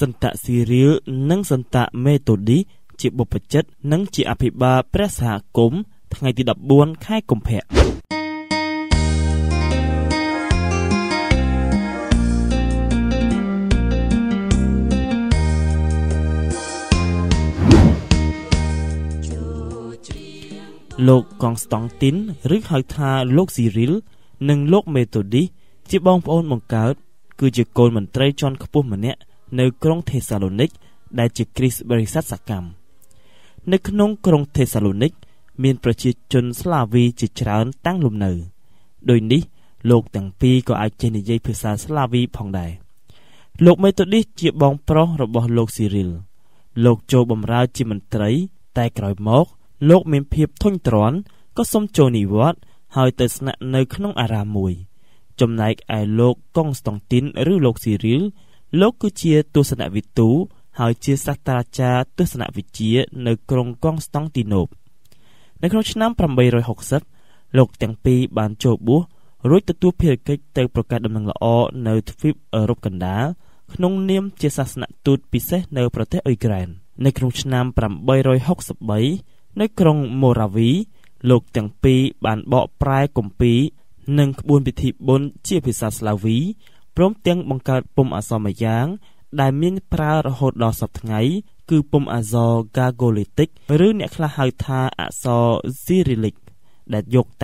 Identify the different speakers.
Speaker 1: សន្តៈស៊ីរៀលនិងសន្តៈមេតូឌីជាបុព្វជិត និងជាអភិបាលព្រះសហគមន៍ថ្ងៃទី14ខែកុម្ភៈលោកកុងស្តង់ទីនឬហៅថាលោកស៊ីរីលនិងលោកមេតូឌីជាបងប្អូនបង្កើតគឺជាកូនមន្ត្រីជាន់ខ្ពស់ម្នាក់ នៅក្រុងថេសាឡូនីក ដែលជាគ្រីស្ទបរិស័ទសកម្មនៅក្នុងក្រុងថេសាឡូនីក មានប្រជាជនស្លាវីជាច្រើនតាំងលំនៅដោយនេះលោកទាំងពីរក៏អាចចេះនិយាយភាសាស្លាវីផងដែរលោកមេតូឌីសជាបងប្រុសរបស់លោកស៊ីរីលលោកចូលបម្រើជាមន្ត្រី តែក្រោយមក លោកមានភាពធុញទ្រាន់ក៏សុំចូលនិវត្តន៍ហើយទៅស្នាក់នៅក្នុងអារាមមួយ ចំណែកឯលោកកុងស្តុងទីនឬលោកស៊ីរីល លោកគឺជាទស្សនវិទូ ហើយជាសាស្ត្រាចារ្យទស្សនវិជ្ជា នៅក្រុងកុងស្តុងទីណូបនៅក្នុងឆ្នាំ860លោកទាំងពីរបានចូលបួសរួចទទួលភារកិច្ចទៅប្រកាសដំណឹងល្អនៅទ្វីបអឺរ៉ុបកណ្ដាលក្នុងនាមជាសាសនទូតពិសេសនៅប្រទេសអ៊ុយក្រែននៅក្នុងឆ្នាំ863នៅក្រុងម៉ូរ៉ាវី លោកទាំងពីរបានបកប្រែគម្ពីរនិងក្បួនពិធីបុណ្យជាភាសាស្លាវី ព្រមទាំងបង្កើតពុម្ពអក្សរមួយយ៉ាង ដែលមានប្រើរហូតដល់សប្តាហ៍ថ្ងៃគឺពុម្ពអក្សរ Gagolitic ឬអ្នកខ្លះហៅថាអក្សរ Cyrillic ដែលយកតា